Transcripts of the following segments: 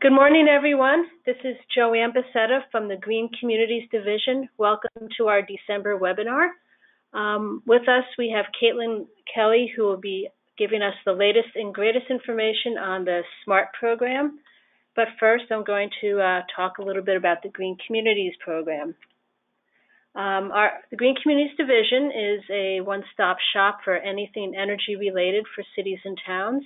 Good morning, everyone. This is Joanne Becerra from the Green Communities Division. Welcome to our December webinar. Um, with us, we have Caitlin Kelly, who will be giving us the latest and greatest information on the SMART program. But first, I'm going to uh, talk a little bit about the Green Communities program. Um, our, the Green Communities Division is a one-stop shop for anything energy related for cities and towns.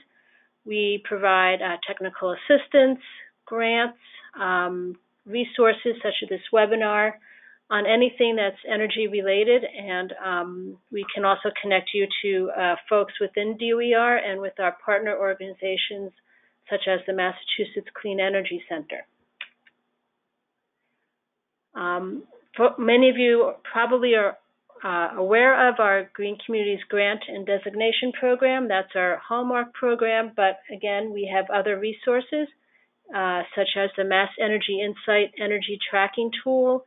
We provide uh, technical assistance, grants, um, resources such as this webinar on anything that's energy related, and um, we can also connect you to uh, folks within DOER and with our partner organizations such as the Massachusetts Clean Energy Center. Um, many of you probably are uh, aware of our Green Communities Grant and Designation Program. That's our hallmark program, but again, we have other resources uh, such as the Mass Energy Insight Energy Tracking Tool,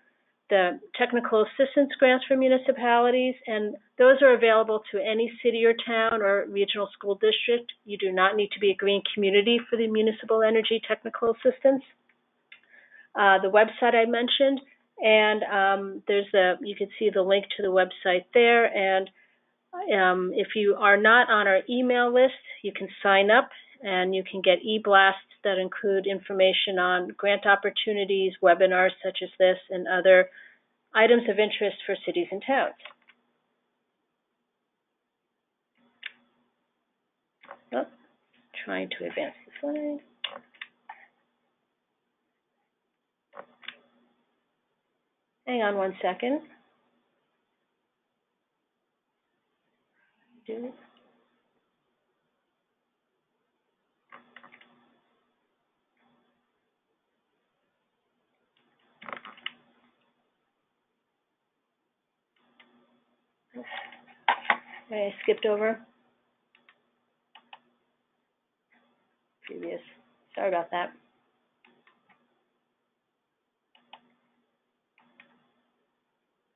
the Technical Assistance Grants for municipalities, and those are available to any city or town or regional school district. You do not need to be a green community for the Municipal Energy Technical Assistance. Uh, the website I mentioned and um, there's a you can see the link to the website there. And um, if you are not on our email list, you can sign up and you can get e-blasts that include information on grant opportunities, webinars such as this, and other items of interest for cities and towns. Oh, trying to advance the slide. Hang on one second. Do I skipped over previous. Sorry about that.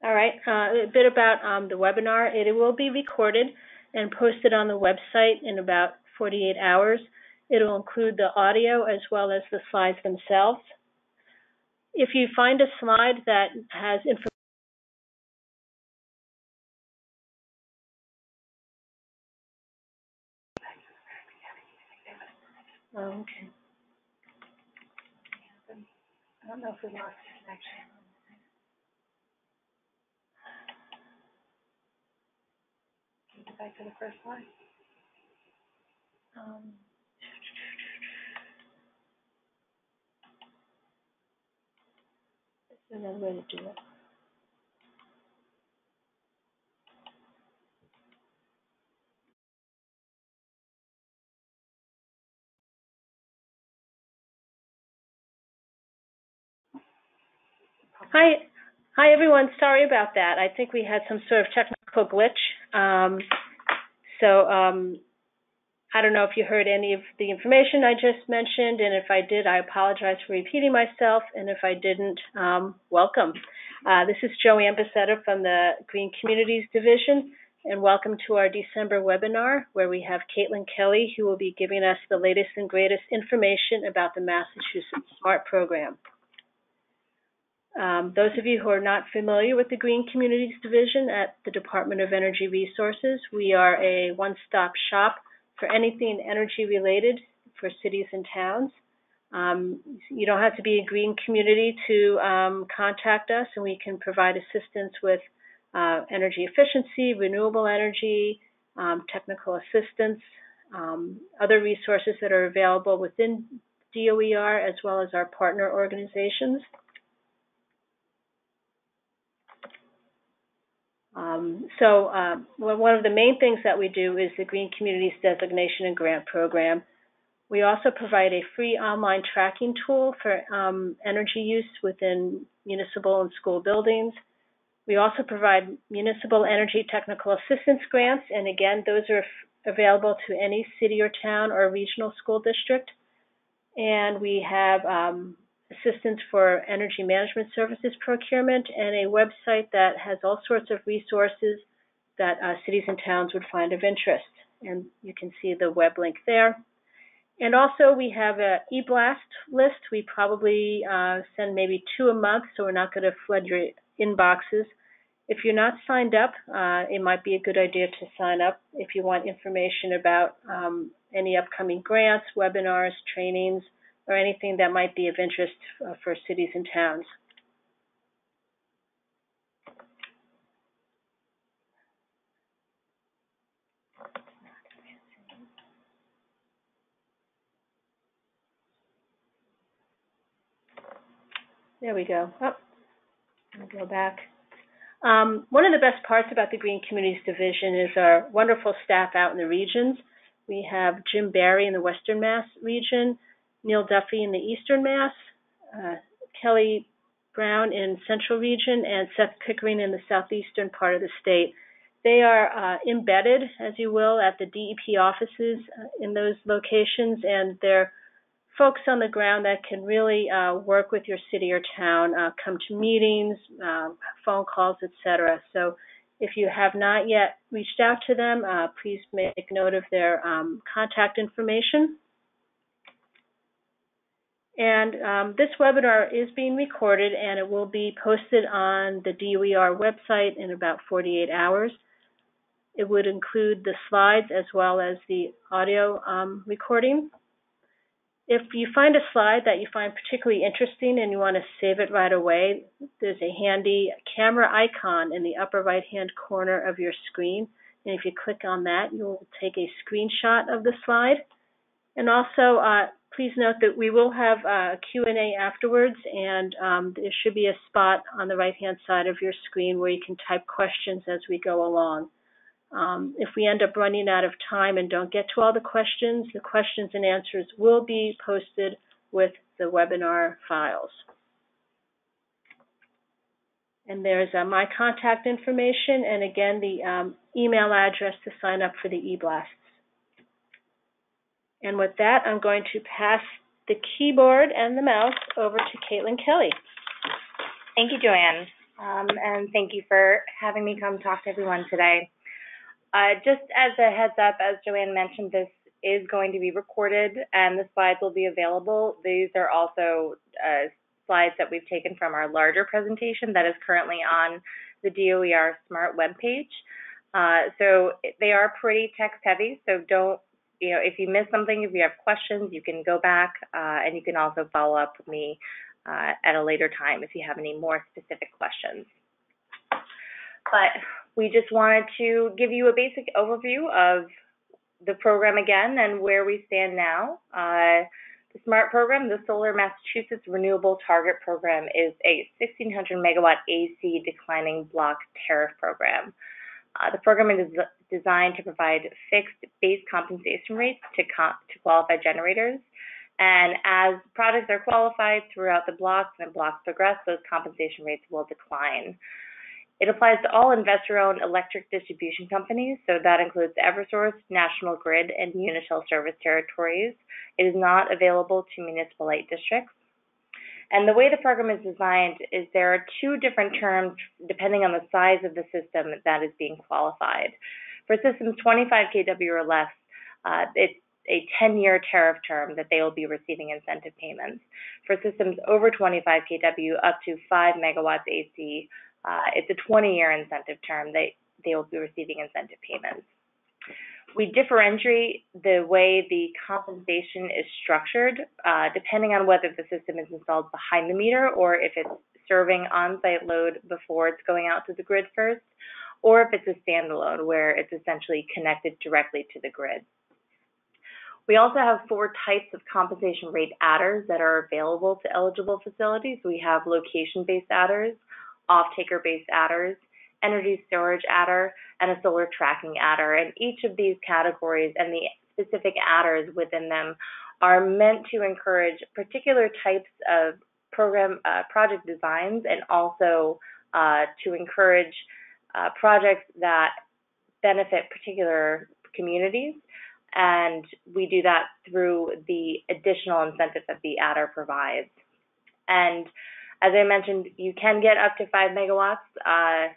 All right, uh, a bit about um, the webinar. It will be recorded and posted on the website in about 48 hours. It will include the audio as well as the slides themselves. If you find a slide that has information Oh, okay. I don't know if we lost connection. Back to the first slide. Um, this is another way to do it. Hi, hi everyone. Sorry about that. I think we had some sort of technical glitch. Um, so um, I don't know if you heard any of the information I just mentioned, and if I did, I apologize for repeating myself, and if I didn't, um, welcome. Uh, this is Joanne Becerra from the Green Communities Division, and welcome to our December webinar, where we have Caitlin Kelly, who will be giving us the latest and greatest information about the Massachusetts SMART program. Um, those of you who are not familiar with the Green Communities Division at the Department of Energy Resources, we are a one-stop shop for anything energy related for cities and towns. Um, you don't have to be a green community to um, contact us, and we can provide assistance with uh, energy efficiency, renewable energy, um, technical assistance, um, other resources that are available within DOER as well as our partner organizations. Um, so uh, one of the main things that we do is the Green Communities Designation and Grant Program. We also provide a free online tracking tool for um, energy use within municipal and school buildings. We also provide municipal energy technical assistance grants, and again, those are available to any city or town or regional school district. And we have um, assistance for energy management services procurement, and a website that has all sorts of resources that uh, cities and towns would find of interest. And you can see the web link there. and also we have a e-blast list. We probably uh, send maybe two a month, so we're not going to flood your inboxes. If you're not signed up, uh, it might be a good idea to sign up if you want information about um, any upcoming grants, webinars, trainings, or anything that might be of interest uh, for cities and towns. There we go. Oh, go back. Um, one of the best parts about the Green Communities Division is our wonderful staff out in the regions. We have Jim Barry in the Western Mass region, Neil Duffy in the Eastern Mass, uh, Kelly Brown in Central Region, and Seth Pickering in the southeastern part of the state. They are uh, embedded, as you will, at the DEP offices uh, in those locations, and they're folks on the ground that can really uh, work with your city or town, uh, come to meetings, uh, phone calls, etc. So if you have not yet reached out to them, uh, please make note of their um, contact information. And um, this webinar is being recorded and it will be posted on the DOER website in about 48 hours. It would include the slides as well as the audio um, recording. If you find a slide that you find particularly interesting and you want to save it right away, there's a handy camera icon in the upper right hand corner of your screen. And if you click on that, you'll take a screenshot of the slide. And also, uh, please note that we will have a Q&A afterwards, and um, there should be a spot on the right-hand side of your screen where you can type questions as we go along. Um, if we end up running out of time and don't get to all the questions, the questions and answers will be posted with the webinar files. And there's uh, my contact information and again the um, email address to sign up for the e-blasts. And with that, I'm going to pass the keyboard and the mouse over to Caitlin Kelly. Thank you, Joanne. Um, and thank you for having me come talk to everyone today. Uh, just as a heads up, as Joanne mentioned, this is going to be recorded and the slides will be available. These are also uh, slides that we've taken from our larger presentation that is currently on the DOER Smart webpage. Uh, so they are pretty text heavy, so don't, you know, if you miss something, if you have questions, you can go back uh, and you can also follow up with me uh, at a later time if you have any more specific questions. But we just wanted to give you a basic overview of the program again and where we stand now. Uh, the SMART program, the Solar Massachusetts Renewable Target Program, is a 1600 megawatt AC declining block tariff program. Uh, the program is designed to provide fixed base compensation rates to, to qualified generators. And as projects are qualified throughout the blocks and blocks progress, those compensation rates will decline. It applies to all investor-owned electric distribution companies, so that includes Eversource, National Grid, and Unitil service territories. It is not available to municipal light districts. And the way the program is designed is there are two different terms depending on the size of the system that is being qualified. For systems 25 kW or less, uh, it's a 10-year tariff term that they will be receiving incentive payments. For systems over 25 kW up to 5 megawatts AC, uh, it's a 20-year incentive term. that they will be receiving incentive payments. We differentiate the way the compensation is structured uh, depending on whether the system is installed behind the meter or if it's serving on-site load before it's going out to the grid first, or if it's a standalone where it's essentially connected directly to the grid. We also have four types of compensation rate adders that are available to eligible facilities. We have location-based adders, off-taker-based adders, energy storage adder, and a solar tracking adder. And each of these categories and the specific adders within them are meant to encourage particular types of program uh, project designs and also uh, to encourage uh, projects that benefit particular communities. And we do that through the additional incentives that the adder provides. And as I mentioned, you can get up to 5 megawatts uh,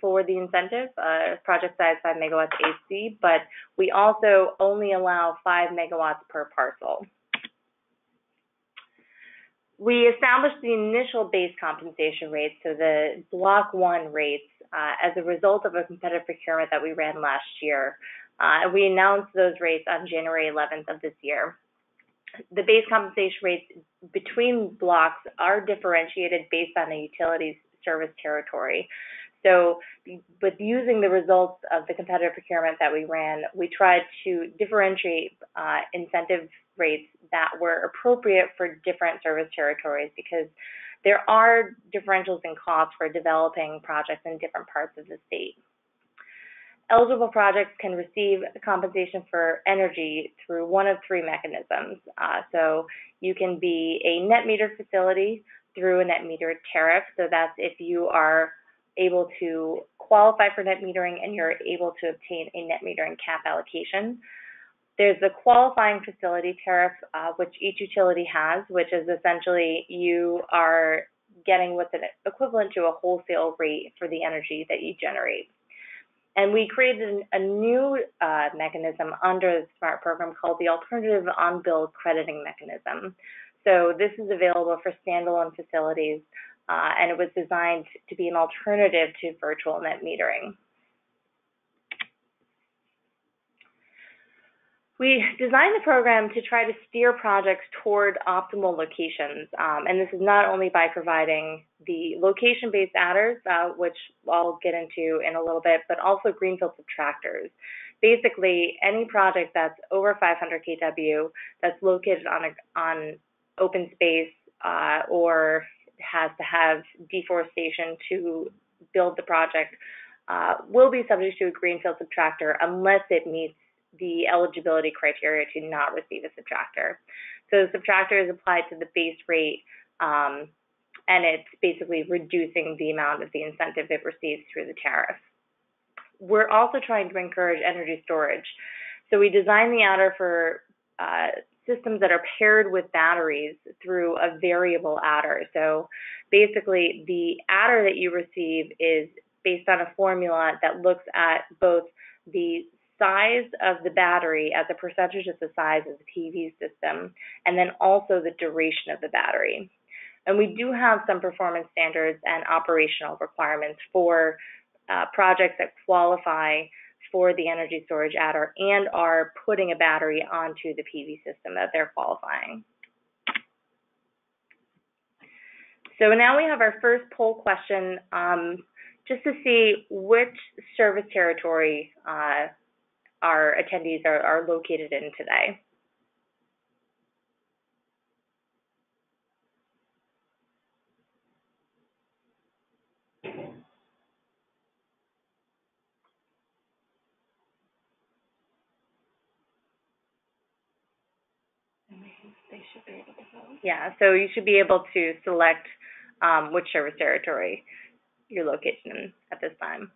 for the incentive, uh, project size 5 megawatts AC, but we also only allow 5 megawatts per parcel. We established the initial base compensation rates, so the Block 1 rates, uh, as a result of a competitive procurement that we ran last year. Uh, we announced those rates on January 11th of this year. The base compensation rates between blocks are differentiated based on the utility's service territory. So, with using the results of the competitive procurement that we ran, we tried to differentiate uh, incentive rates that were appropriate for different service territories because there are differentials in costs for developing projects in different parts of the state. Eligible projects can receive compensation for energy through one of three mechanisms. Uh, so you can be a net meter facility through a net meter tariff. So that's if you are able to qualify for net metering and you're able to obtain a net metering cap allocation. There's the qualifying facility tariff, uh, which each utility has, which is essentially you are getting what's equivalent to a wholesale rate for the energy that you generate. And we created a new uh, mechanism under the SMART program called the Alternative On-Bill Crediting Mechanism. So this is available for standalone facilities, uh, and it was designed to be an alternative to virtual net metering. We designed the program to try to steer projects toward optimal locations, um, and this is not only by providing the location-based adders, uh, which I'll get into in a little bit, but also greenfield subtractors. Basically, any project that's over 500 kW that's located on a, on open space uh, or has to have deforestation to build the project uh, will be subject to a greenfield subtractor unless it meets the eligibility criteria to not receive a subtractor. So the subtractor is applied to the base rate, um, and it's basically reducing the amount of the incentive it receives through the tariff. We're also trying to encourage energy storage. So we designed the adder for uh, systems that are paired with batteries through a variable adder. So basically, the adder that you receive is based on a formula that looks at both the size of the battery as a percentage of the size of the PV system, and then also the duration of the battery. And we do have some performance standards and operational requirements for uh, projects that qualify for the energy storage adder and are putting a battery onto the PV system that they're qualifying. So now we have our first poll question um, just to see which service territory uh, our attendees are, are located in today. They should be able to vote. Yeah, so you should be able to select um, which service territory you're located in at this time.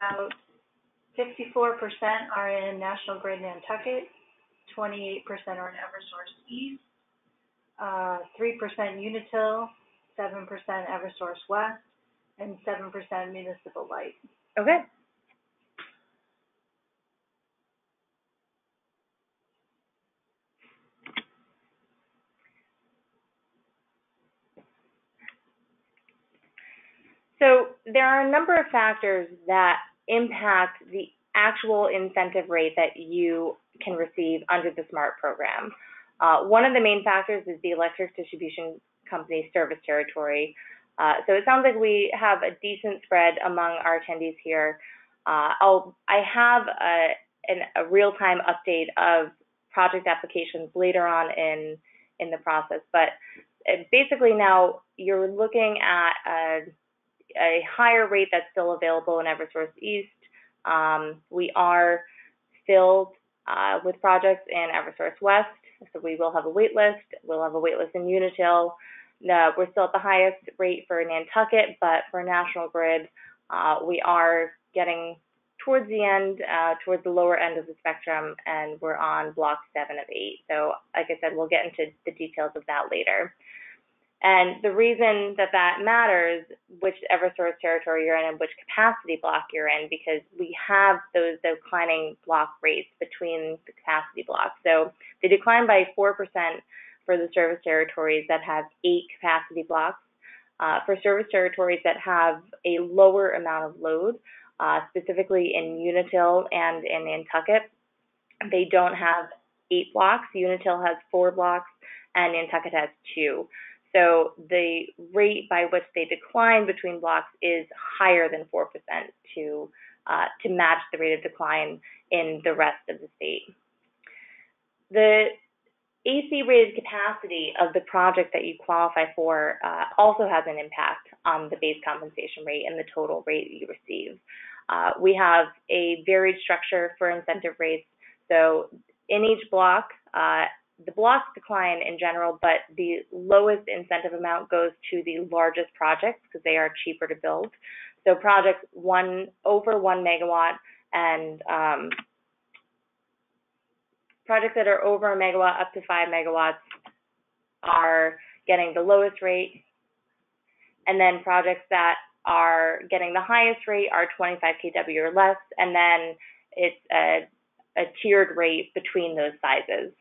About fifty-four percent are in National Grid Nantucket, twenty-eight percent are in Eversource East, uh, three percent Unitil, seven percent Eversource West, and seven percent Municipal Light. Okay. So there are a number of factors that impact the actual incentive rate that you can receive under the SMART program. Uh, one of the main factors is the electric distribution company service territory. Uh, so it sounds like we have a decent spread among our attendees here. Uh, I'll, I have a, an, a real-time update of project applications later on in, in the process, but uh, basically now you're looking at a a higher rate that's still available in Eversource East. Um, we are filled uh, with projects in Eversource West, so we will have a wait list. We'll have a wait list in Unitil. Uh, we're still at the highest rate for Nantucket, but for National Grid, uh, we are getting towards the end, uh, towards the lower end of the spectrum, and we're on block seven of eight. So, like I said, we'll get into the details of that later. And the reason that that matters, which Eversource territory you're in and which capacity block you're in, because we have those declining block rates between the capacity blocks. So they decline by 4% for the service territories that have eight capacity blocks. Uh, for service territories that have a lower amount of load, uh, specifically in Unitil and in Nantucket, they don't have eight blocks. Unitil has four blocks, and Nantucket has two. So the rate by which they decline between blocks is higher than 4% to, uh, to match the rate of decline in the rest of the state. The AC rated capacity of the project that you qualify for uh, also has an impact on the base compensation rate and the total rate you receive. Uh, we have a varied structure for incentive rates. So in each block, uh, the blocks decline in general, but the lowest incentive amount goes to the largest projects because they are cheaper to build. So projects one over one megawatt and um, projects that are over a megawatt up to five megawatts are getting the lowest rate. And then projects that are getting the highest rate are 25 kW or less. And then it's a, a tiered rate between those sizes.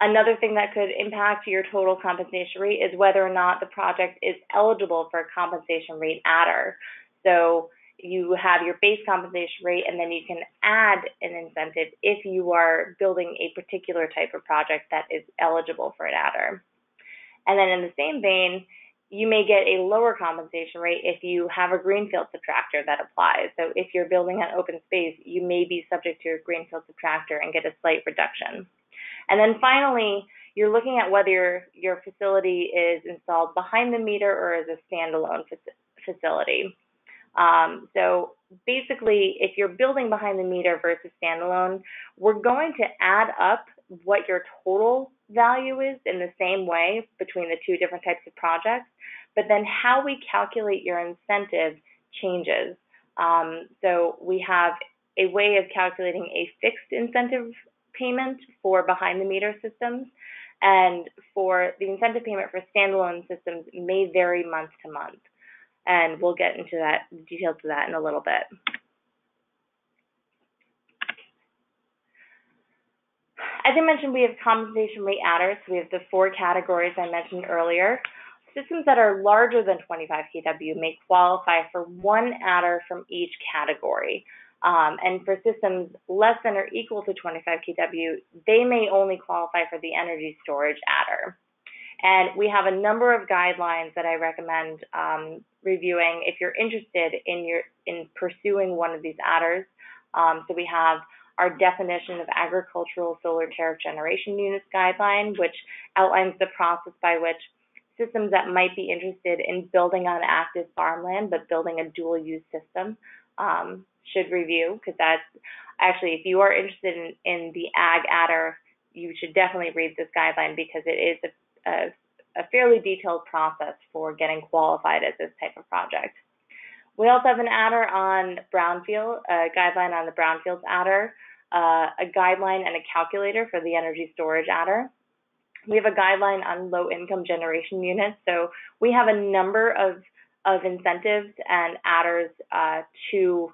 Another thing that could impact your total compensation rate is whether or not the project is eligible for a compensation rate adder. So you have your base compensation rate and then you can add an incentive if you are building a particular type of project that is eligible for an adder. And then in the same vein, you may get a lower compensation rate if you have a greenfield subtractor that applies. So if you're building an open space, you may be subject to a greenfield subtractor and get a slight reduction. And then finally, you're looking at whether your, your facility is installed behind the meter or as a standalone facility. Um, so basically, if you're building behind the meter versus standalone, we're going to add up what your total value is in the same way between the two different types of projects, but then how we calculate your incentive changes. Um, so we have a way of calculating a fixed incentive payment for behind the meter systems. And for the incentive payment for standalone systems may vary month to month. And we'll get into that details of that in a little bit. As I mentioned, we have compensation rate adders. We have the four categories I mentioned earlier. Systems that are larger than 25 kW may qualify for one adder from each category. Um, and for systems less than or equal to 25 kW, they may only qualify for the energy storage adder. And we have a number of guidelines that I recommend um, reviewing if you're interested in your in pursuing one of these adders. Um, so we have our definition of agricultural solar tariff generation units guideline, which outlines the process by which systems that might be interested in building on active farmland but building a dual use system um, should review because that's actually if you are interested in, in the ag adder you should definitely read this guideline because it is a, a, a fairly detailed process for getting qualified as this type of project. We also have an adder on brownfield, a guideline on the brownfields adder, uh, a guideline and a calculator for the energy storage adder. We have a guideline on low income generation units. So we have a number of, of incentives and adders uh, to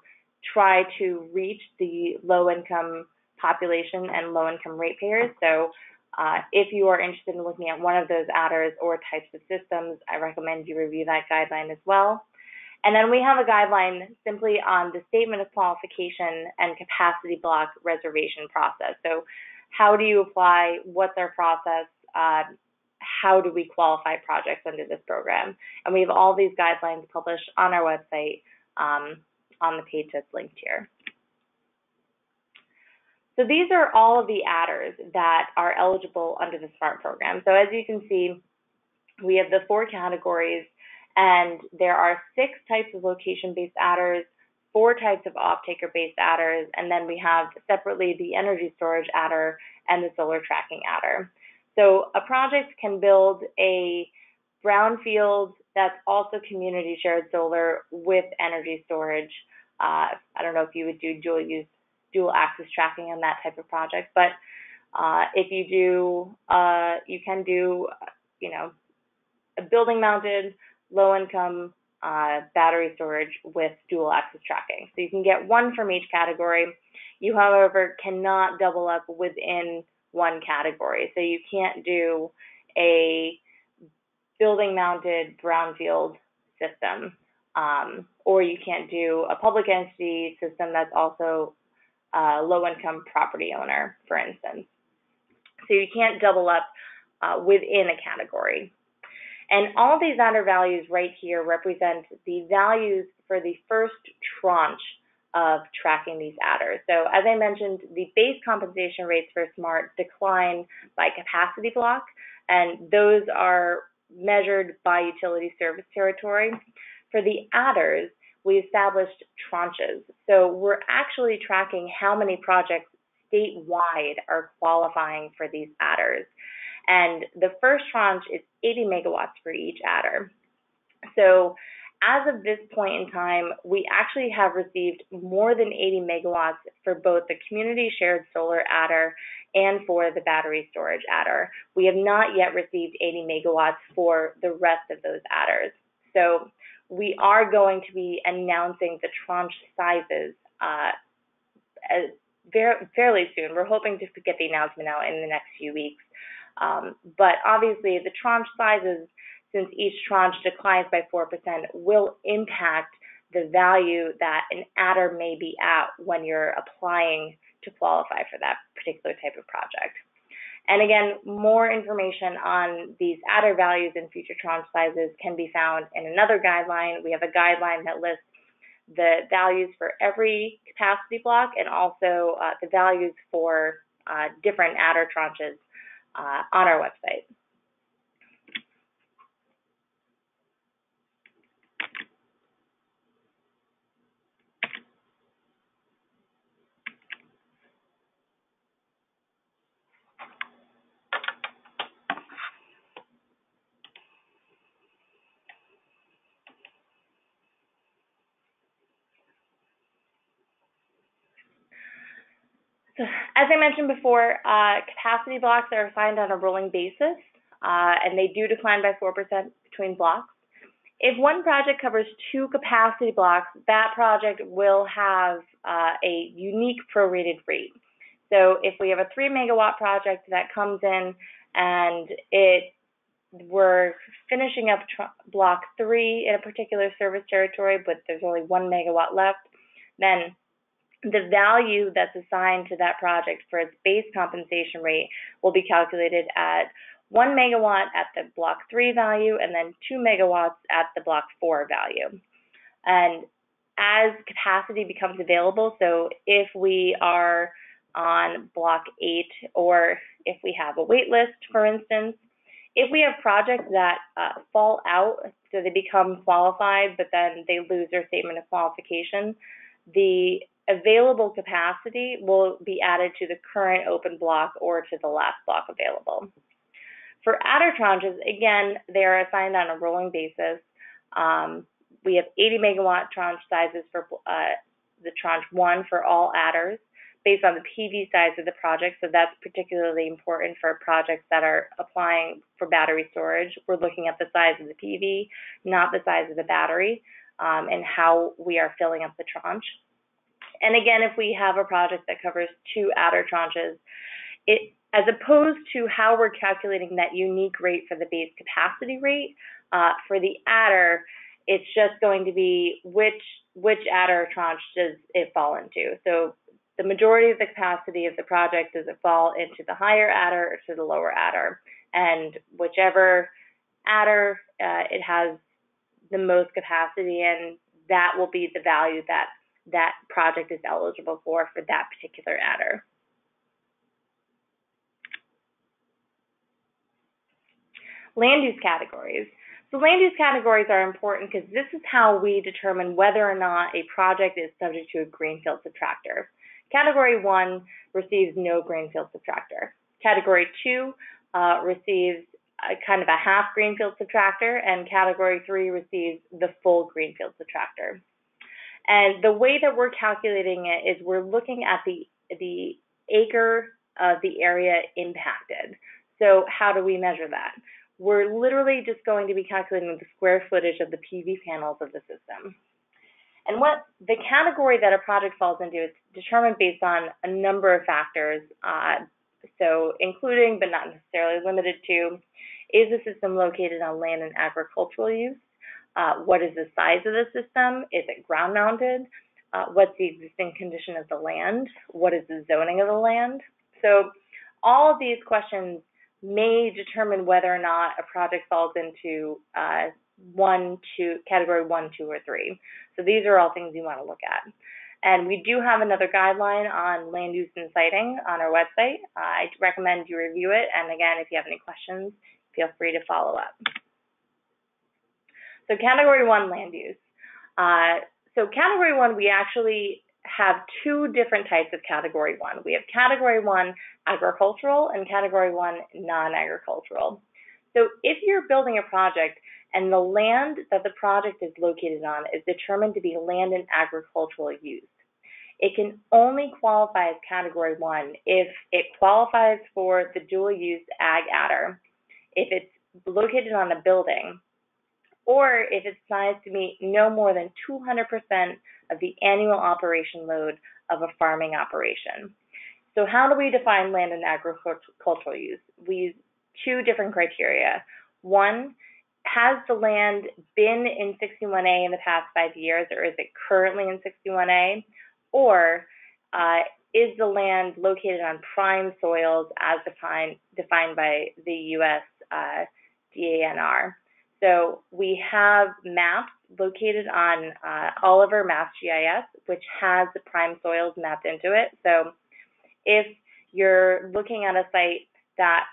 try to reach the low income population and low income ratepayers. So uh, if you are interested in looking at one of those adders or types of systems, I recommend you review that guideline as well. And then we have a guideline simply on the statement of qualification and capacity block reservation process. So how do you apply? What's our process? Uh, how do we qualify projects under this program? And we have all these guidelines published on our website. Um, on the page that's linked here. So these are all of the adders that are eligible under the SMART program. So as you can see, we have the four categories and there are six types of location-based adders, four types of off-taker-based adders, and then we have separately the energy storage adder and the solar tracking adder. So a project can build a brownfield that's also community shared solar with energy storage. Uh, I don't know if you would do dual use, dual axis tracking on that type of project, but uh, if you do, uh, you can do, you know, a building mounted, low income uh, battery storage with dual axis tracking. So you can get one from each category. You, however, cannot double up within one category. So you can't do a building mounted brownfield system, um, or you can't do a public entity system that's also a low income property owner, for instance. So you can't double up uh, within a category. And all these adder values right here represent the values for the first tranche of tracking these adders. So as I mentioned, the base compensation rates for SMART decline by capacity block, and those are measured by utility service territory. For the adders, we established tranches. So we're actually tracking how many projects statewide are qualifying for these adders. And the first tranche is 80 megawatts for each adder. So as of this point in time, we actually have received more than 80 megawatts for both the community shared solar adder and for the battery storage adder. We have not yet received 80 megawatts for the rest of those adders. So we are going to be announcing the tranche sizes uh, fairly soon. We're hoping to get the announcement out in the next few weeks. Um, but obviously, the tranche sizes, since each tranche declines by 4%, will impact the value that an adder may be at when you're applying to qualify for that particular type of project. And again, more information on these adder values and future tranche sizes can be found in another guideline. We have a guideline that lists the values for every capacity block and also uh, the values for uh, different adder tranches uh, on our website. So, as I mentioned before, uh, capacity blocks are assigned on a rolling basis, uh, and they do decline by 4% between blocks. If one project covers two capacity blocks, that project will have uh, a unique prorated rate. So if we have a three megawatt project that comes in and it we're finishing up block three in a particular service territory, but there's only one megawatt left, then the value that's assigned to that project for its base compensation rate will be calculated at 1 megawatt at the block 3 value and then 2 megawatts at the block 4 value. And as capacity becomes available, so if we are on block 8 or if we have a wait list, for instance, if we have projects that uh, fall out, so they become qualified, but then they lose their statement of qualification, the available capacity will be added to the current open block or to the last block available. For adder tranches, again, they are assigned on a rolling basis. Um, we have 80 megawatt tranche sizes for uh, the tranche one for all adders based on the PV size of the project. So that's particularly important for projects that are applying for battery storage. We're looking at the size of the PV, not the size of the battery, um, and how we are filling up the tranche. And again, if we have a project that covers two adder tranches, it as opposed to how we're calculating that unique rate for the base capacity rate, uh, for the adder, it's just going to be which which adder tranche does it fall into. So the majority of the capacity of the project does it fall into the higher adder or to the lower adder, and whichever adder uh, it has the most capacity in, that will be the value that that project is eligible for for that particular adder. Land use categories. So land use categories are important because this is how we determine whether or not a project is subject to a greenfield subtractor. Category one receives no greenfield subtractor. Category two uh, receives a, kind of a half greenfield subtractor, and category three receives the full greenfield subtractor. And the way that we're calculating it is we're looking at the the acre of the area impacted. So how do we measure that? We're literally just going to be calculating the square footage of the PV panels of the system. And what the category that a project falls into is determined based on a number of factors. Uh, so including, but not necessarily limited to, is the system located on land and agricultural use? Uh, what is the size of the system? Is it ground mounted? Uh, what's the existing condition of the land? What is the zoning of the land? So all of these questions may determine whether or not a project falls into uh, one, two, category one, two, or three. So these are all things you want to look at. And we do have another guideline on land use and siting on our website. Uh, I recommend you review it. And again, if you have any questions, feel free to follow up. So category one, land use. Uh, so category one, we actually have two different types of category one. We have category one agricultural and category one non-agricultural. So if you're building a project and the land that the project is located on is determined to be land in agricultural use, it can only qualify as category one if it qualifies for the dual use ag adder, if it's located on a building, or if it's sized to meet no more than 200% of the annual operation load of a farming operation. So how do we define land and agricultural use? We use two different criteria. One, has the land been in 61A in the past five years, or is it currently in 61A? Or uh, is the land located on prime soils as defined, defined by the U.S. Uh, DANR? So we have maps located on uh, Oliver Mass GIS, which has the prime soils mapped into it. So if you're looking at a site that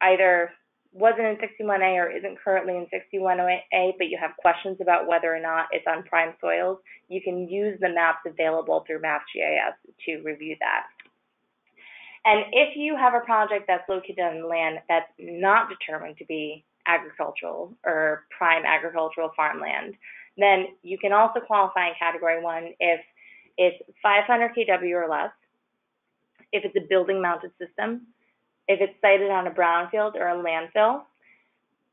either wasn't in 61A or isn't currently in 61A, but you have questions about whether or not it's on prime soils, you can use the maps available through MassGIS to review that. And if you have a project that's located on land that's not determined to be agricultural or prime agricultural farmland, then you can also qualify in category one if it's 500 kW or less, if it's a building mounted system, if it's sited on a brownfield or a landfill,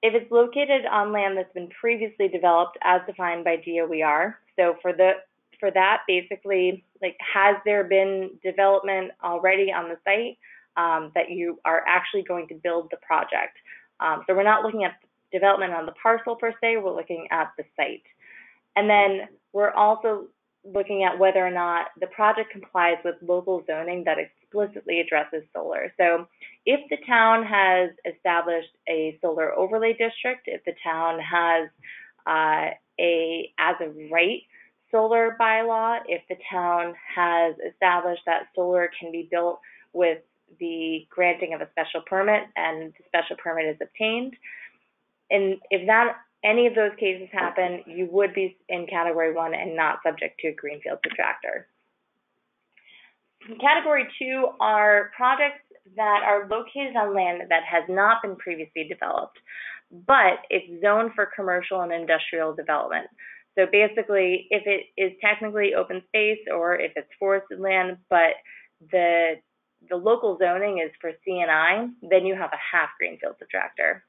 if it's located on land that's been previously developed as defined by DOER. So for the for that, basically, like has there been development already on the site um, that you are actually going to build the project? Um, so we're not looking at development on the parcel per se, we're looking at the site. And then we're also looking at whether or not the project complies with local zoning that explicitly addresses solar. So if the town has established a solar overlay district, if the town has uh, a as of right solar bylaw, if the town has established that solar can be built with the granting of a special permit and the special permit is obtained, and if that any of those cases happen, you would be in category one and not subject to a greenfield subtractor. Category two are projects that are located on land that has not been previously developed, but it's zoned for commercial and industrial development. So basically, if it is technically open space or if it's forested land, but the the local zoning is for C&I, then you have a half greenfield subtractor.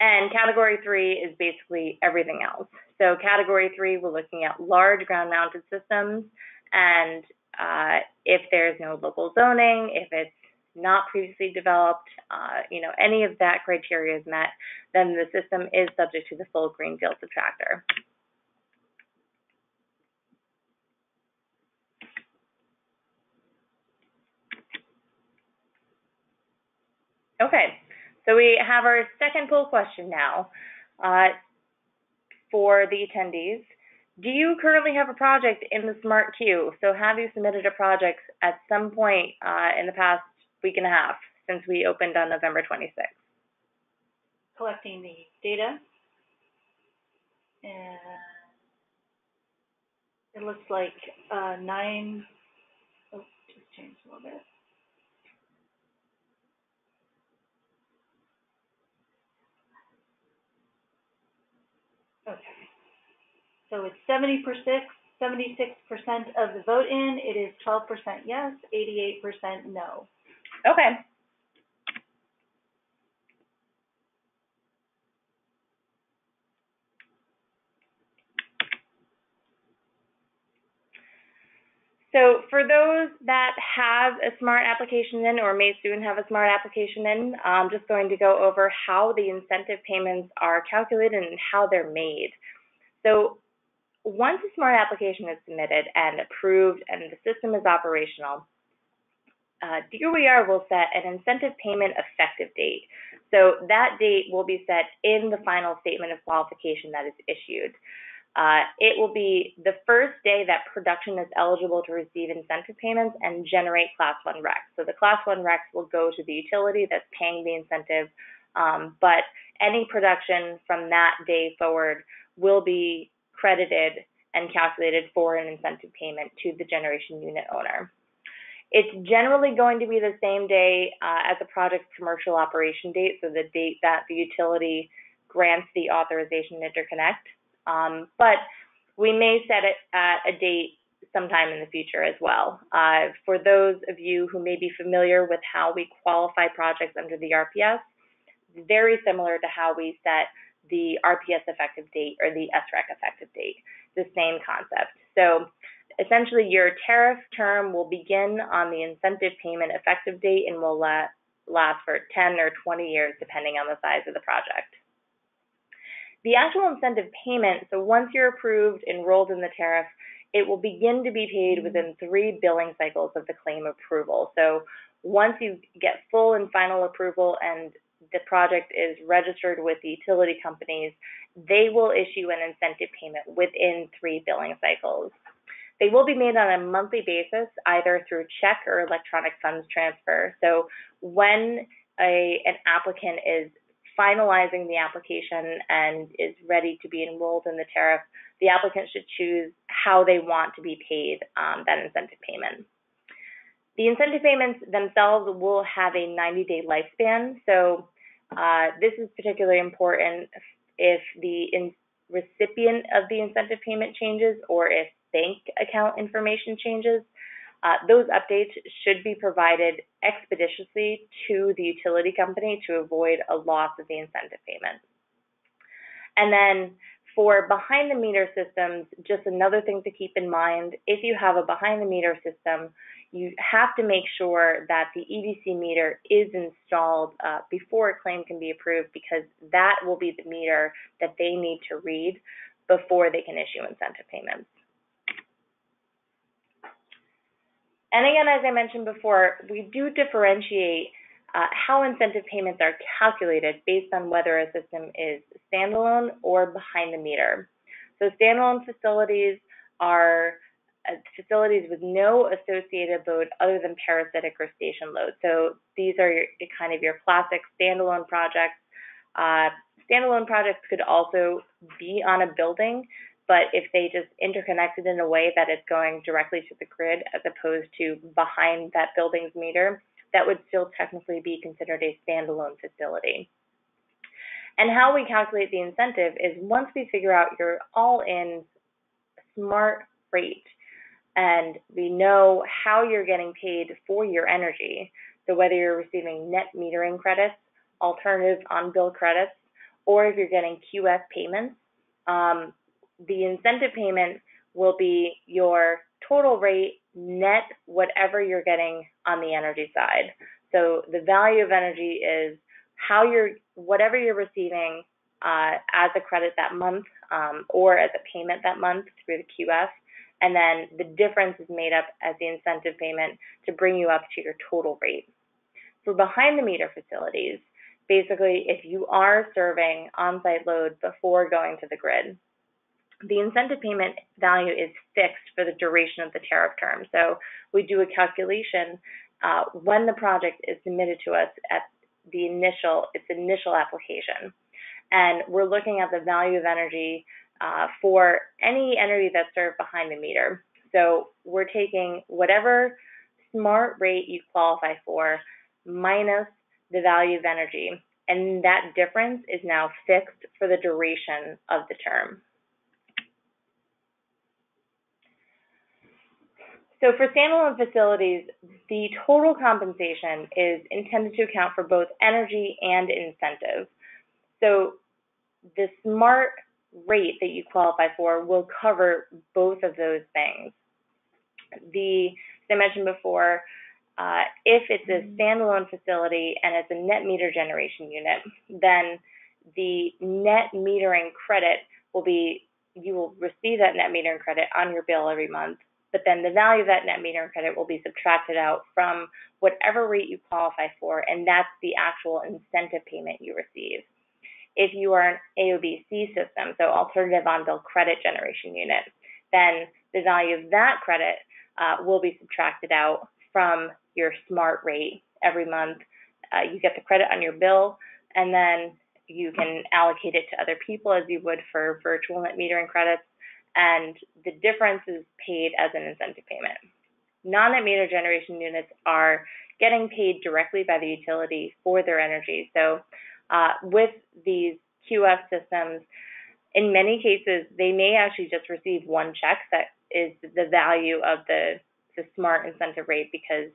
And category three is basically everything else. So category three, we're looking at large ground mounted systems. And uh, if there's no local zoning, if it's not previously developed, uh, you know, any of that criteria is met, then the system is subject to the full greenfield subtractor. Okay, so we have our second poll question now uh, for the attendees. Do you currently have a project in the SMART queue? So have you submitted a project at some point uh, in the past week and a half since we opened on November 26th? Collecting the data And it looks like, uh, nine, oh, just changed a little bit. Okay. So it's seventy seventy-six percent of the vote in, it is twelve percent yes, eighty-eight percent no. Okay. So for those that have a smart application in or may soon have a smart application in, I'm just going to go over how the incentive payments are calculated and how they're made. So once a smart application is submitted and approved and the system is operational, uh, DOER will set an incentive payment effective date. So that date will be set in the final statement of qualification that is issued. Uh, it will be the first day that production is eligible to receive incentive payments and generate Class 1 RECs. So the Class 1 RECs will go to the utility that's paying the incentive, um, but any production from that day forward will be credited and calculated for an incentive payment to the generation unit owner. It's generally going to be the same day uh, as the project's commercial operation date, so the date that the utility grants the authorization to interconnect. Um, but we may set it at a date sometime in the future as well. Uh, for those of you who may be familiar with how we qualify projects under the RPS, very similar to how we set the RPS effective date or the SREC effective date, the same concept. So essentially your tariff term will begin on the incentive payment effective date and will la- last for 10 or 20 years depending on the size of the project. The actual incentive payment, so once you're approved, enrolled in the tariff, it will begin to be paid within three billing cycles of the claim approval. So once you get full and final approval and the project is registered with the utility companies, they will issue an incentive payment within three billing cycles. They will be made on a monthly basis, either through check or electronic funds transfer. So when a, an applicant is finalizing the application and is ready to be enrolled in the tariff, the applicant should choose how they want to be paid um, that incentive payment. The incentive payments themselves will have a 90 day lifespan. So, uh, this is particularly important if the recipient of the incentive payment changes or if bank account information changes. Uh, those updates should be provided expeditiously to the utility company to avoid a loss of the incentive payment. And then for behind the meter systems, just another thing to keep in mind, if you have a behind the meter system, you have to make sure that the EDC meter is installed uh, before a claim can be approved because that will be the meter that they need to read before they can issue incentive payments. And again, as I mentioned before, we do differentiate uh, how incentive payments are calculated based on whether a system is standalone or behind the meter. So standalone facilities are facilities with no associated load other than parasitic or station load. So these are your, kind of your classic standalone projects. Uh, standalone projects could also be on a building but if they just interconnected in a way that it's going directly to the grid as opposed to behind that building's meter, that would still technically be considered a standalone facility. And how we calculate the incentive is once we figure out your all-in smart rate and we know how you're getting paid for your energy, so whether you're receiving net metering credits, alternative on-bill credits, or if you're getting QF payments, um, the incentive payment will be your total rate net whatever you're getting on the energy side. So the value of energy is how you're whatever you're receiving uh, as a credit that month um, or as a payment that month through the QF, and then the difference is made up as the incentive payment to bring you up to your total rate. For behind the meter facilities, basically if you are serving on-site load before going to the grid, the incentive payment value is fixed for the duration of the tariff term. So we do a calculation uh, when the project is submitted to us at the initial its initial application, and we're looking at the value of energy uh, for any energy that's served behind the meter. So we're taking whatever smart rate you qualify for minus the value of energy, and that difference is now fixed for the duration of the term. So for standalone facilities, the total compensation is intended to account for both energy and incentive. So the smart rate that you qualify for will cover both of those things. The, as I mentioned before, uh, if it's a standalone facility and it's a net meter generation unit, then the net metering credit will be, you will receive that net metering credit on your bill every month but then the value of that net metering credit will be subtracted out from whatever rate you qualify for, and that's the actual incentive payment you receive. If you are an AOBC system, so alternative on-bill credit generation unit, then the value of that credit uh, will be subtracted out from your smart rate every month. Uh, you get the credit on your bill, and then you can allocate it to other people as you would for virtual net metering credits and the difference is paid as an incentive payment. Non-net meter generation units are getting paid directly by the utility for their energy. So uh, with these QF systems, in many cases, they may actually just receive one check that is the value of the, the smart incentive rate because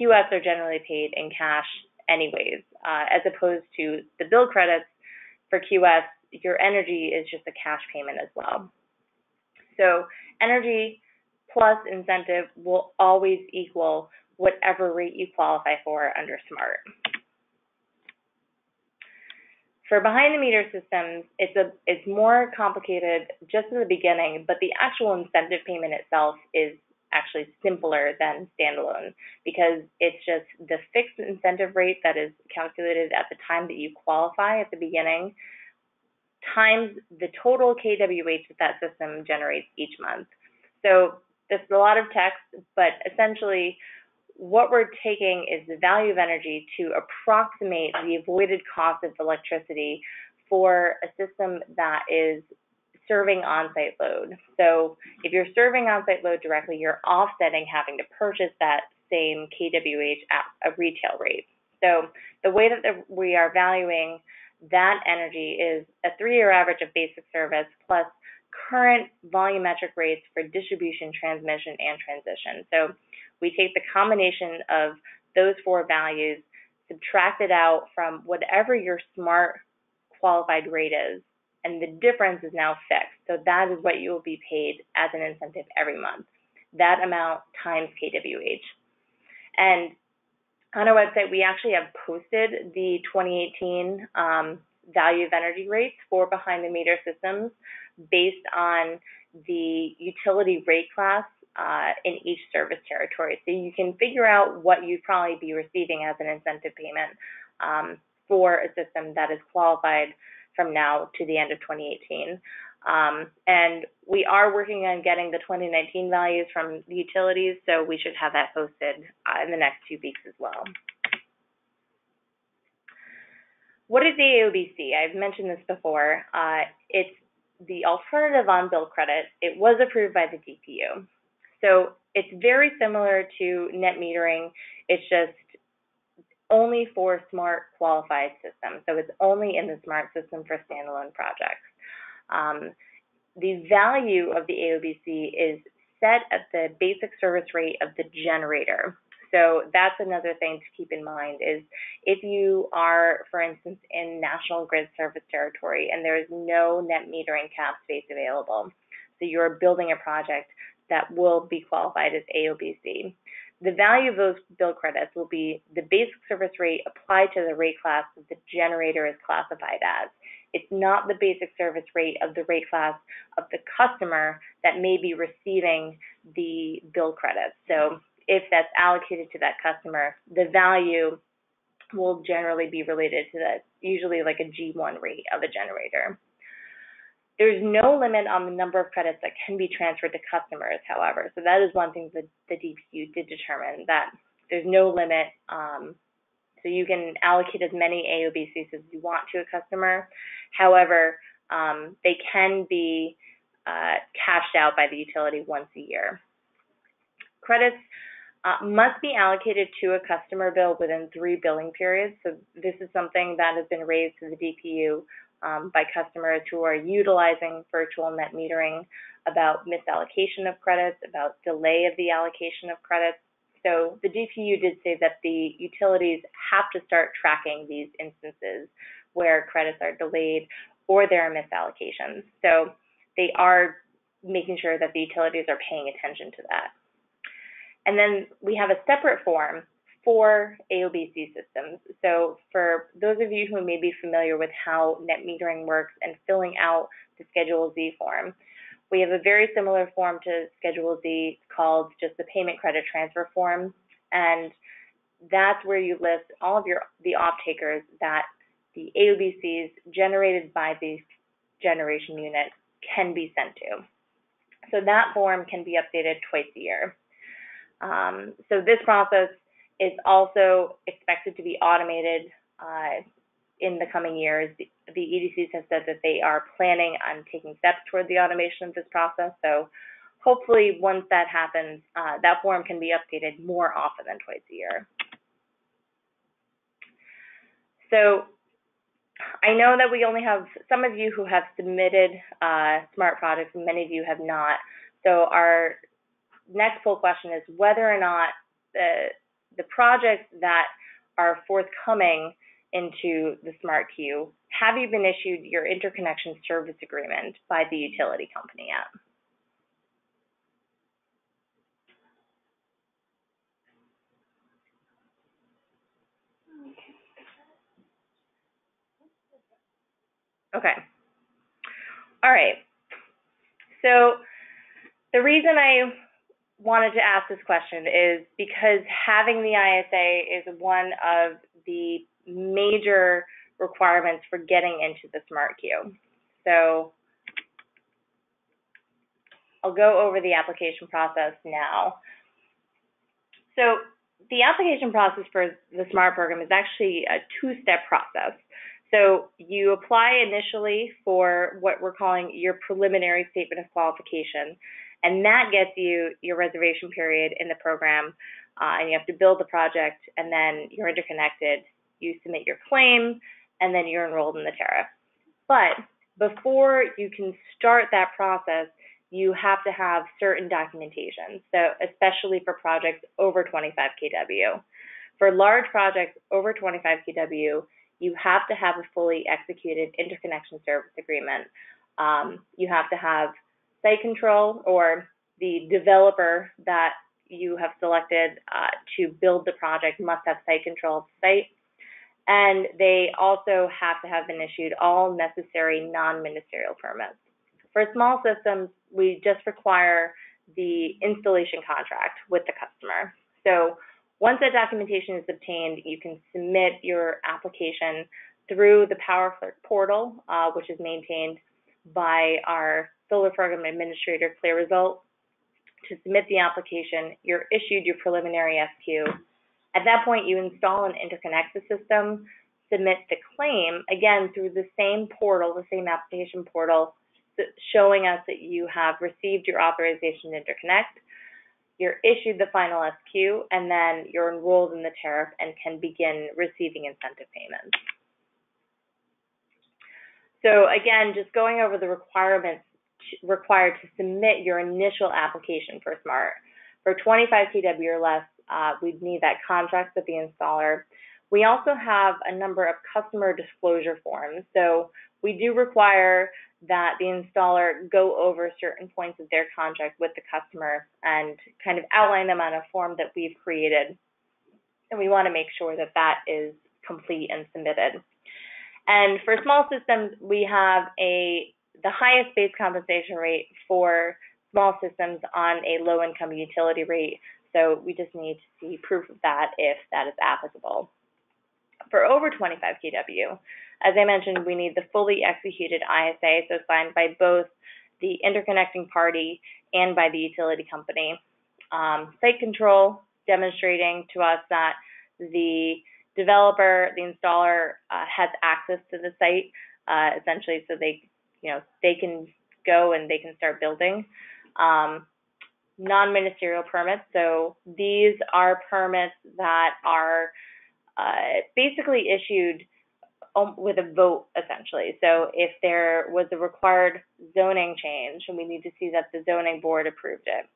QFs are generally paid in cash anyways, uh, as opposed to the bill credits for QFs, your energy is just a cash payment as well. So energy plus incentive will always equal whatever rate you qualify for under SMART. For behind the meter systems, it's a it's more complicated just in the beginning, but the actual incentive payment itself is actually simpler than standalone because it's just the fixed incentive rate that is calculated at the time that you qualify at the beginning times the total kWh that that system generates each month. So there's a lot of text, but essentially what we're taking is the value of energy to approximate the avoided cost of electricity for a system that is serving on-site load. So if you're serving on-site load directly, you're offsetting having to purchase that same kWh at a retail rate. So the way that the, we are valuing that energy is a three-year average of basic service plus current volumetric rates for distribution, transmission, and transition. So we take the combination of those four values, subtract it out from whatever your smart qualified rate is, and the difference is now fixed. So that is what you will be paid as an incentive every month. That amount times kWh. And on our website, we actually have posted the 2018 um, value of energy rates for behind the meter systems based on the utility rate class uh, in each service territory. So you can figure out what you'd probably be receiving as an incentive payment um, for a system that is qualified from now to the end of 2018. Um, and we are working on getting the 2019 values from the utilities, so we should have that posted uh, in the next two weeks as well. What is the AOBC? I've mentioned this before. Uh, it's the alternative on-bill credit. It was approved by the DPU. So it's very similar to net metering. It's just only for smart qualified systems. So it's only in the smart system for standalone projects. Um, the value of the AOBC is set at the basic service rate of the generator. So that's another thing to keep in mind is if you are, for instance, in National Grid service territory and there is no net metering cap space available, so you're building a project that will be qualified as AOBC. The value of those bill credits will be the basic service rate applied to the rate class that the generator is classified as. It's not the basic service rate of the rate class of the customer that may be receiving the bill credits. So if that's allocated to that customer, the value will generally be related to that, usually like a G1 rate of a generator. There's no limit on the number of credits that can be transferred to customers, however. So that is one thing that the DPU did determine that there's no limit um, so you can allocate as many AOBCs as you want to a customer. However, um, they can be uh, cashed out by the utility once a year. Credits uh, must be allocated to a customer bill within three billing periods. So this is something that has been raised to the DPU um, by customers who are utilizing virtual net metering about misallocation of credits, about delay of the allocation of credits. So the DPU did say that the utilities have to start tracking these instances where credits are delayed or there are misallocations. So they are making sure that the utilities are paying attention to that. And then we have a separate form for AOBC systems. So for those of you who may be familiar with how net metering works and filling out the Schedule Z form, we have a very similar form to Schedule Z called just the payment credit transfer form. And that's where you list all of your the off takers that the AOBCs generated by the generation unit can be sent to. So that form can be updated twice a year. Um, so this process is also expected to be automated uh, in the coming years. The, EDCs have said that they are planning on taking steps toward the automation of this process. So hopefully once that happens, uh, that form can be updated more often than twice a year. So I know that we only have some of you who have submitted uh, SMART projects, and many of you have not. So our next poll question is whether or not the the projects that are forthcoming into the SMART queue, have you been issued your interconnection service agreement by the utility company yet? Okay. All right. So the reason I wanted to ask this question is because having the ISA is one of the major requirements for getting into the smart queue. So I'll go over the application process now. So the application process for the SMART program is actually a two-step process. So you apply initially for what we're calling your preliminary statement of qualification, and that gets you your reservation period in the program, uh, and you have to build the project, and then you're interconnected. You submit your claim, and then you're enrolled in the tariff. But before you can start that process, you have to have certain documentation. So especially for projects over 25 kW. For large projects over 25 kW, you have to have a fully executed interconnection service agreement. Um, you have to have site control or the developer that you have selected uh, to build the project must have site control of the site. And they also have to have been issued all necessary non-ministerial permits. For small systems, we just require the installation contract with the customer. So once that documentation is obtained, you can submit your application through the PowerClerk portal, uh, which is maintained by our solar program administrator, ClearResult. To submit the application, you're issued your preliminary SQ. At that point, you install and interconnect the system, submit the claim, again, through the same portal, the same application portal, showing us that you have received your authorization to interconnect you're issued the final SQ, and then you're enrolled in the tariff and can begin receiving incentive payments. So again, just going over the requirements required to submit your initial application for SMART. For 25 kW or less, uh, we'd need that contract with the installer. We also have a number of customer disclosure forms. So we do require that the installer go over certain points of their contract with the customer and kind of outline them on a form that we've created. And we want to make sure that that is complete and submitted. And for small systems, we have a the highest base compensation rate for small systems on a low income utility rate. So we just need to see proof of that if that is applicable. For over 25 kW, as I mentioned, we need the fully executed ISA, so signed by both the interconnecting party and by the utility company. Um, site control demonstrating to us that the developer, the installer, uh, has access to the site, uh, essentially, so they you know, they can go and they can start building. Um, non-ministerial permits, so these are permits that are uh, basically issued um, with a vote essentially. So if there was a required zoning change, and we need to see that the zoning board approved it.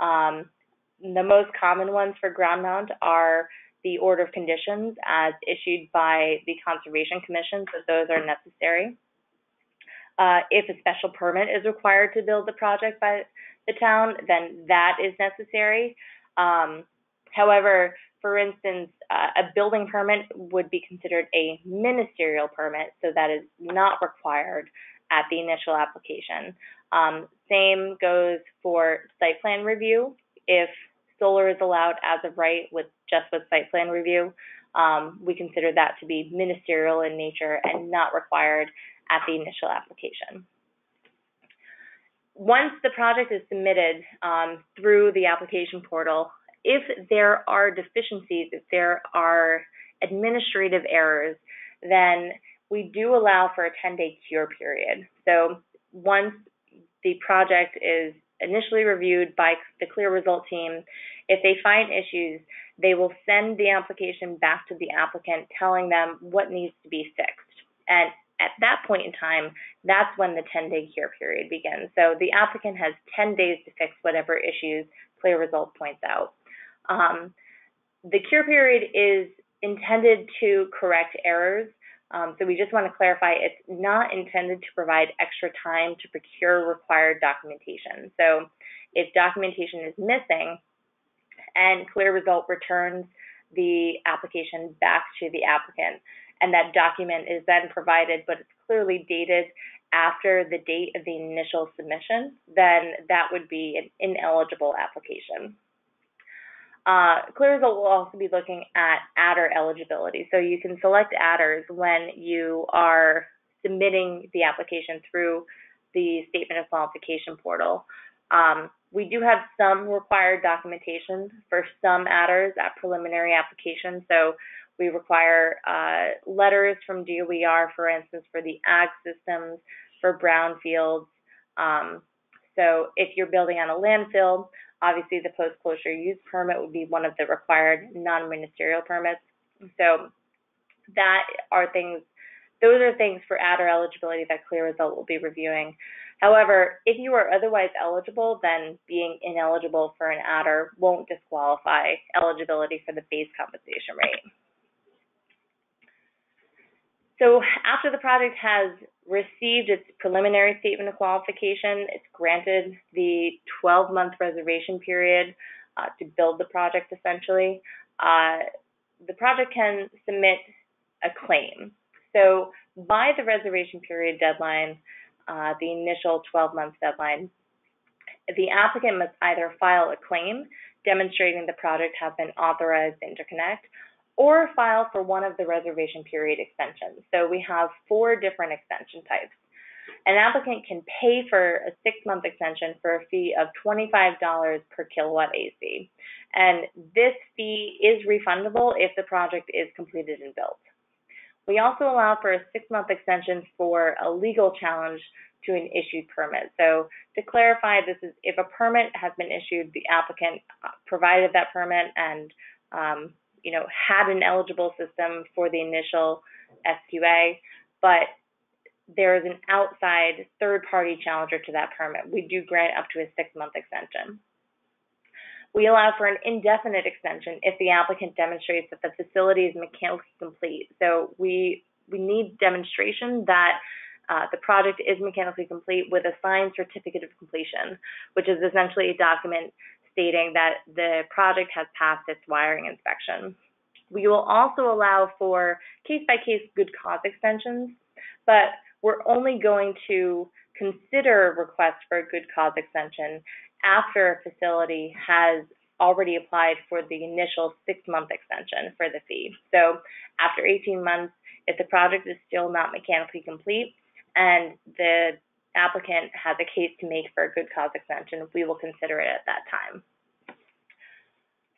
Um, the most common ones for ground mount are the order of conditions as issued by the Conservation Commission, so those are necessary. Uh, if a special permit is required to build the project by the town, then that is necessary. Um, however, for instance, uh, a building permit would be considered a ministerial permit, so that is not required at the initial application. Um, same goes for site plan review. If solar is allowed as of right with just with site plan review, um, we consider that to be ministerial in nature and not required at the initial application. Once the project is submitted um, through the application portal, if there are deficiencies, if there are administrative errors, then we do allow for a 10-day cure period. So once the project is initially reviewed by the Clear Result team, if they find issues, they will send the application back to the applicant telling them what needs to be fixed. And at that point in time, that's when the 10-day cure period begins. So the applicant has 10 days to fix whatever issues Clear Result points out. Um, the cure period is intended to correct errors. Um, so we just want to clarify it's not intended to provide extra time to procure required documentation. So if documentation is missing and Clear Result returns the application back to the applicant, and that document is then provided, but it's clearly dated after the date of the initial submission, then that would be an ineligible application. Uh, ClearResult will also be looking at adder eligibility. So you can select adders when you are submitting the application through the Statement of Qualification portal. Um, we do have some required documentation for some adders at preliminary application. So we require uh, letters from DOER, for instance, for the ag systems, for brownfields. Um, so if you're building on a landfill, Obviously, the post-closure use permit would be one of the required non-ministerial permits. So that are things, those are things for adder eligibility that Clear Result will be reviewing. However, if you are otherwise eligible, then being ineligible for an adder won't disqualify eligibility for the base compensation rate. So after the project has received its preliminary statement of qualification, it's granted the 12-month reservation period uh, to build the project essentially. Uh, the project can submit a claim. So by the reservation period deadline, uh, the initial 12-month deadline, the applicant must either file a claim demonstrating the project has been authorized to interconnect or file for one of the reservation period extensions. So we have four different extension types. An applicant can pay for a six-month extension for a fee of $25 per kilowatt AC. And this fee is refundable if the project is completed and built. We also allow for a six-month extension for a legal challenge to an issued permit. So to clarify, this is if a permit has been issued, the applicant provided that permit and um, you know, had an eligible system for the initial SQA, but there is an outside third-party challenger to that permit. We do grant up to a six-month extension. We allow for an indefinite extension if the applicant demonstrates that the facility is mechanically complete. So we we need demonstration that uh, the project is mechanically complete with a signed certificate of completion, which is essentially a document stating that the project has passed its wiring inspection. We will also allow for case-by-case good cause extensions, but we're only going to consider requests for a good cause extension after a facility has already applied for the initial six-month extension for the fee. So after 18 months, if the project is still not mechanically complete and the applicant has a case to make for a good cause extension, we will consider it at that time.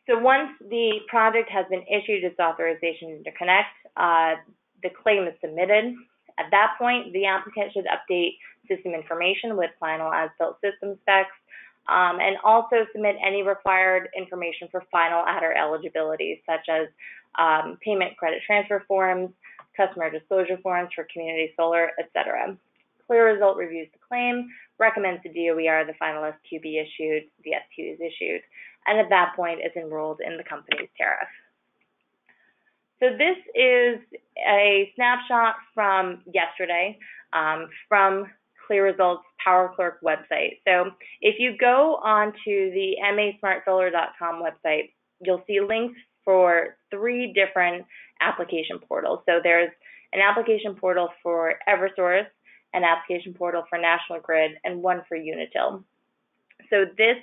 So once the project has been issued its authorization to connect, uh, the claim is submitted. At that point, the applicant should update system information with final as-built system specs, um, and also submit any required information for final adder eligibility, such as um, payment credit transfer forms, customer disclosure forms for community solar, etc. Clear Result reviews the claim, recommends to DOER the final SQ be issued, the SQ is issued, and at that point is enrolled in the company's tariff. So this is a snapshot from yesterday um, from Clear Results Power Clerk website. So if you go onto the masmartsolar.com website, you'll see links for three different application portals. So there's an application portal for Eversource, an application portal for National Grid, and one for Unitil. So this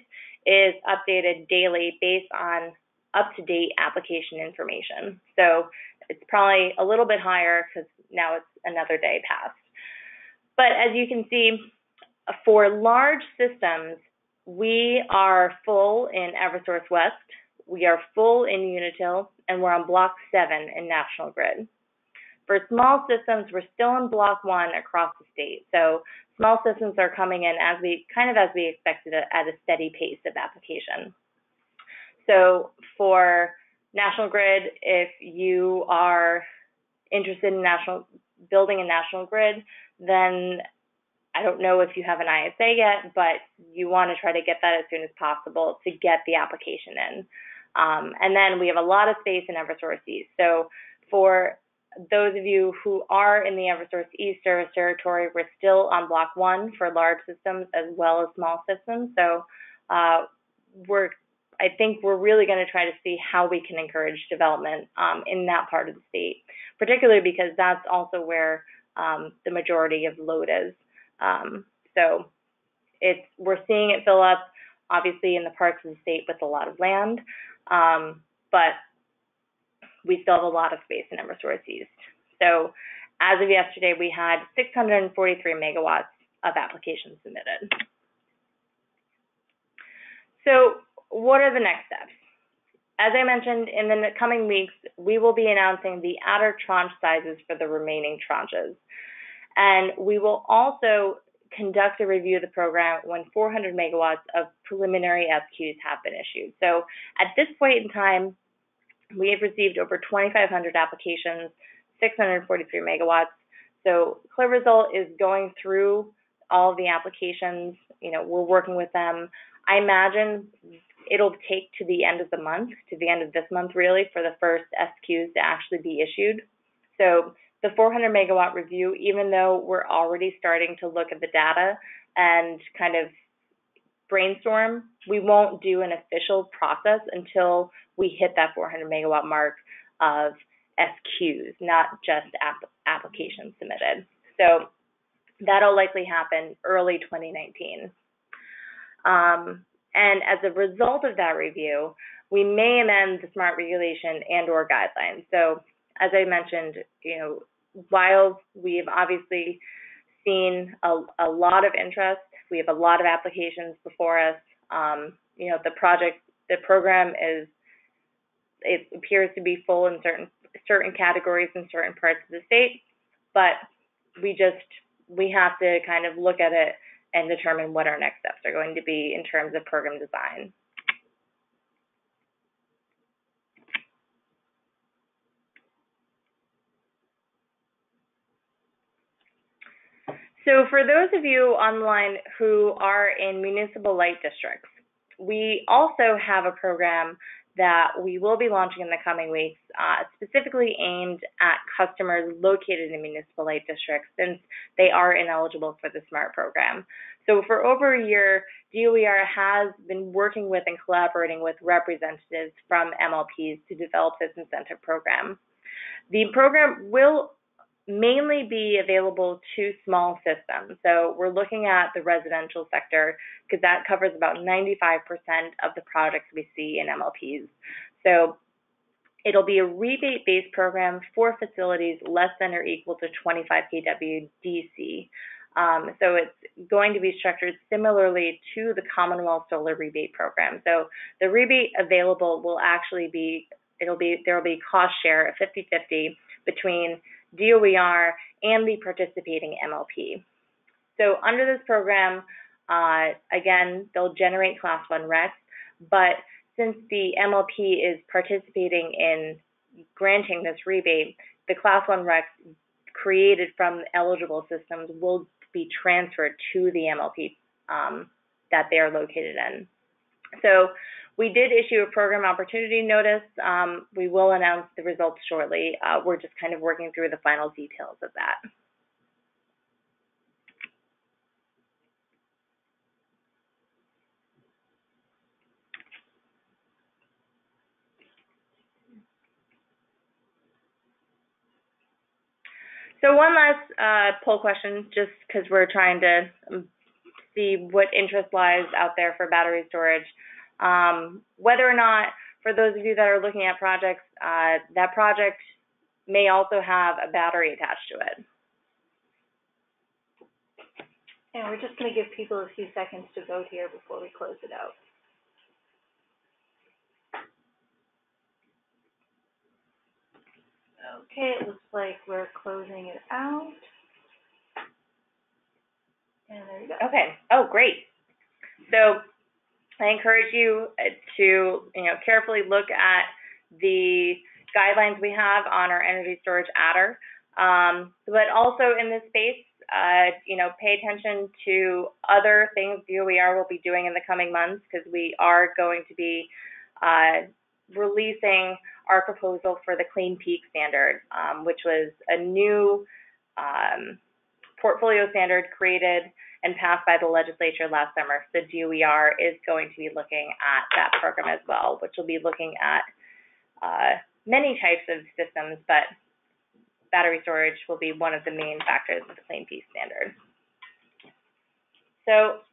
is updated daily based on up-to-date application information. So it's probably a little bit higher because now it's another day past. But as you can see, for large systems, we are full in Eversource West, we are full in Unitil, and we're on Block 7 in National Grid. For small systems, we're still in Block 1 across the state. So small systems are coming in as we kind of as we expected at a steady pace of application. So for National Grid, if you are interested in national building a national grid, then I don't know if you have an ISA yet, but you want to try to get that as soon as possible to get the application in. Um, and then we have a lot of space in Eversource. So for those of you who are in the Eversource East service territory, we're still on block one for large systems as well as small systems. So uh, we're, I think we're really going to try to see how we can encourage development um, in that part of the state, particularly because that's also where um, the majority of load is. Um, so it's we're seeing it fill up, obviously in the parts of the state with a lot of land, um, but we still have a lot of space in Eversource East. So as of yesterday, we had 643 megawatts of applications submitted. So what are the next steps? As I mentioned, in the coming weeks, we will be announcing the outer tranche sizes for the remaining tranches. And we will also conduct a review of the program when 400 megawatts of preliminary SQs have been issued. So at this point in time, we have received over 2,500 applications, 643 megawatts. So Clear Result is going through all the applications. You know, we're working with them. I imagine it'll take to the end of the month, to the end of this month really, for the first SQs to actually be issued. So the 400 megawatt review, even though we're already starting to look at the data and kind of brainstorm, we won't do an official process until we hit that 400 megawatt mark of SQs, not just app- applications submitted. So that'll likely happen early 2019. Um, and as a result of that review, we may amend the smart regulation and or guidelines. So as I mentioned, you know, while we've obviously seen a, a lot of interest, we have a lot of applications before us. Um, you know, the project, the program is, it appears to be full in certain certain categories in certain parts of the state, but we just we have to kind of look at it and determine what our next steps are going to be in terms of program design. So for those of you online who are in municipal light districts, we also have a program that we will be launching in the coming weeks, uh, specifically aimed at customers located in municipal light districts since they are ineligible for the SMART program. So for over a year, DOER has been working with and collaborating with representatives from MLPs to develop this incentive program. The program will mainly be available to small systems. So we're looking at the residential sector because that covers about 95% of the projects we see in MLPs. So it'll be a rebate-based program for facilities less than or equal to 25 kW DC. Um, so it's going to be structured similarly to the Commonwealth Solar Rebate Program. So the rebate available will actually be, it'll be, there will be cost share of 50-50 between DOER and the participating MLP. So under this program, uh, again, they'll generate class one recs, but since the MLP is participating in granting this rebate, the class one recs created from eligible systems will be transferred to the MLP um, that they are located in. So we did issue a program opportunity notice. Um, we will announce the results shortly. Uh, we're just kind of working through the final details of that. So one last uh, poll question, just because we're trying to um, see what interest lies out there for battery storage. Um, whether or not, for those of you that are looking at projects, uh, that project may also have a battery attached to it. And we're just gonna give people a few seconds to vote here before we close it out. Okay, it looks like we're closing it out. And there you go. Okay. Oh, great. So I encourage you uh, to, you know, carefully look at the guidelines we have on our energy storage adder. Um, but also in this space, uh, you know, pay attention to other things DOER will be doing in the coming months because we are going to be uh, releasing our proposal for the Clean Peak standard, um, which was a new um, portfolio standard created and passed by the legislature last summer. The DOER is going to be looking at that program as well, which will be looking at uh, many types of systems, but battery storage will be one of the main factors of the Clean Peak standard. So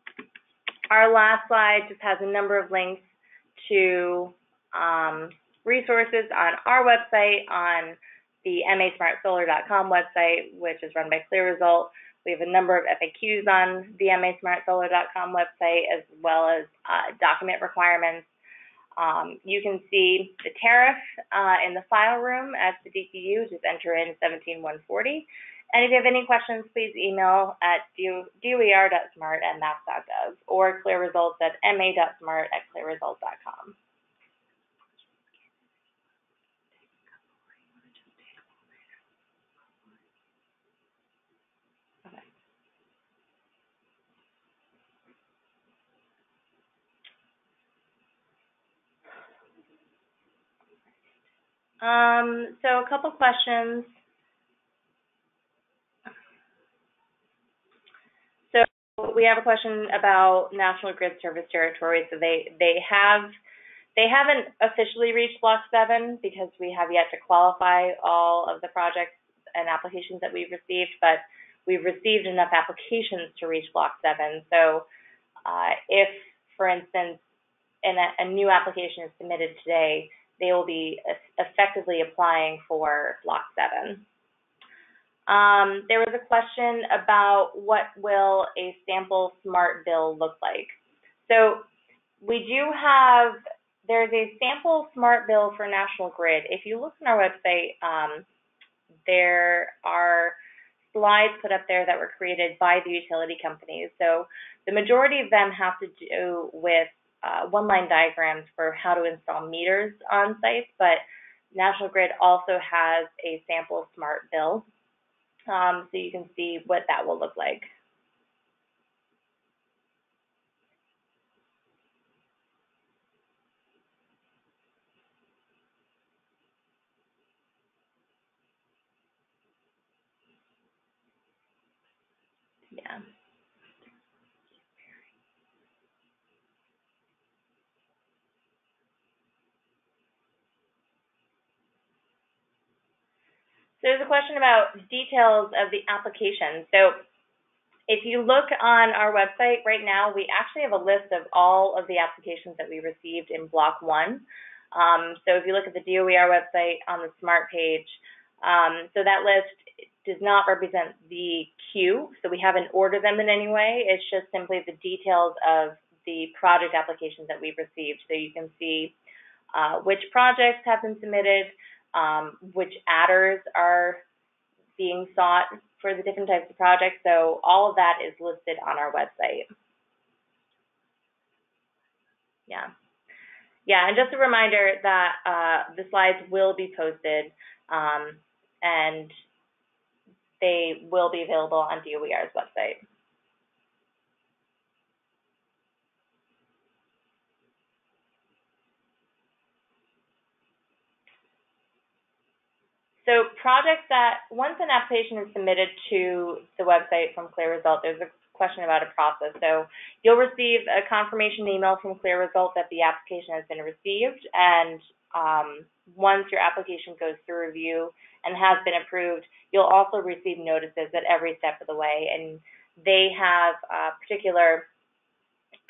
our last slide just has a number of links to um, resources on our website, on the masmartsolar.com website, which is run by ClearResult. We have a number of FAQs on the masmartsolar.com website, as well as uh, document requirements. Um, you can see the tariff uh, in the file room at the DPU. Just enter in 17140. And if you have any questions, please email at doer.smart at mass.gov or clearresults at ma.smart at clearresults.com. Um, so a couple questions. So we have a question about National Grid Service Territory. So they they have they haven't officially reached Block Seven because we have yet to qualify all of the projects and applications that we've received, but we've received enough applications to reach Block Seven. So uh, if, for instance, a, a new application is submitted today, they will be effectively applying for Block 7. Um, there was a question about what will a sample smart bill look like. So we do have, there's a sample smart bill for National Grid. If you look on our website, um, there are slides put up there that were created by the utility companies. So the majority of them have to do with uh, one-line diagrams for how to install meters on sites, but National Grid also has a sample smart bill, um, so you can see what that will look like. Yeah. So there's a question about details of the application. So if you look on our website right now, we actually have a list of all of the applications that we received in block one. Um, so if you look at the DOER website on the SMART page, um, so that list does not represent the queue, so we haven't ordered them in any way. It's just simply the details of the project applications that we've received. So you can see uh, which projects have been submitted, um, which adders are being sought for the different types of projects. So all of that is listed on our website. Yeah. Yeah, and just a reminder that uh, the slides will be posted um, and they will be available on DOER's website. So projects that, once an application is submitted to the website from CLEAResult, there's a question about a process. So you'll receive a confirmation email from CLEAResult that the application has been received, and um, once your application goes through review and has been approved, you'll also receive notices at every step of the way, and they have uh, particular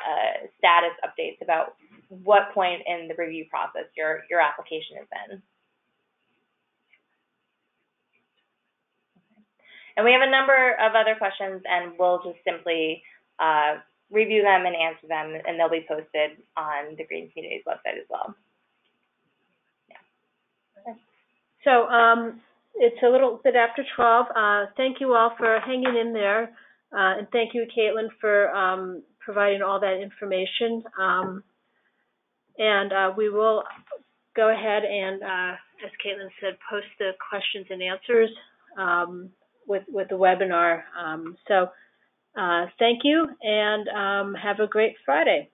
uh, status updates about what point in the review process your, your application is in. And we have a number of other questions, and we'll just simply uh, review them and answer them, and they'll be posted on the Green Communities website as well. So um, it's a little bit after 12. Uh, thank you all for hanging in there. Uh, and thank you, Caitlin, for um, providing all that information. Um, and uh, we will go ahead and, uh, as Caitlin said, post the questions and answers um, with, with the webinar. Um, so uh, thank you and um, have a great Friday.